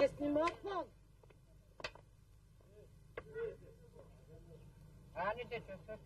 Только снимать надо. Hadi de çözüldü.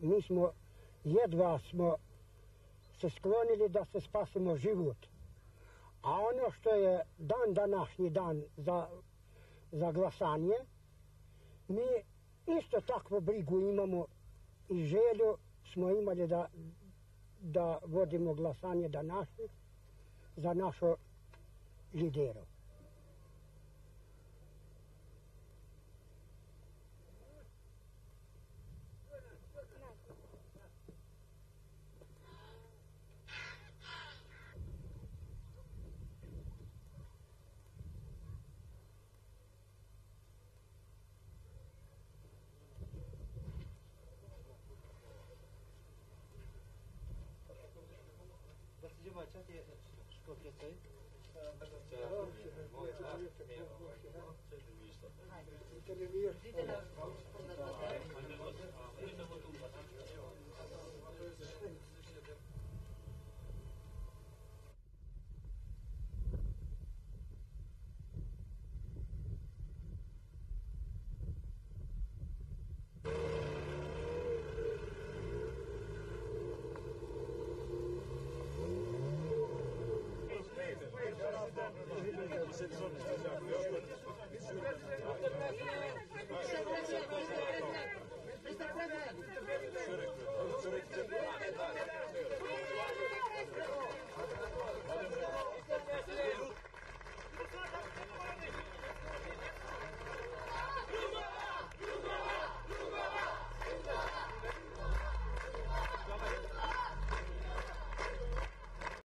Mi smo, jedva smo se sklonili da se spasimo život. A ono što je dan današnji dan za, za glasanje, mi isto takvu brigu imamo i želju smo imali da, da vodimo glasanje današnje za našo Shkova që atje, shko plëtoj. Televizion.